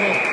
Bravo.